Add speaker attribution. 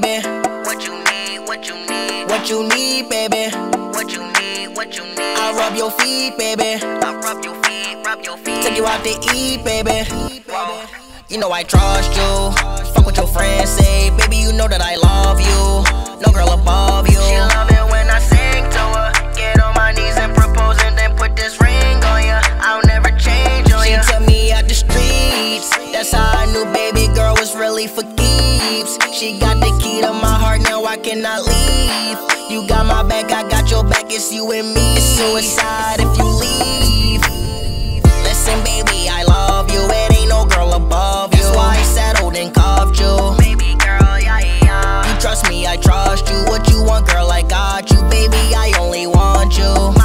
Speaker 1: baby? What you need, what you need? What you need, baby? What you need, what you need? I rub your feet, baby. I rub your feet, rub your feet. Take you out to eat, baby. Whoa. You know I trust you. Fuck what your friends say, baby. You know that I love you. No girl above you. She love it when I sing to her. Get on my knees and propose, and then put this ring on ya. I'll never change on ya. She took me out the streets. That's how I knew, baby girl was really forget. She got the key to my heart, now I cannot leave. You got my back, I got your back, it's you and me. It's suicide if you leave. Listen, baby, I love you. It ain't no girl above you. That's why I settled and cuffed you. Baby girl, yeah, yeah. You trust me, I trust you. What you want, girl, I got you. Baby, I only want you.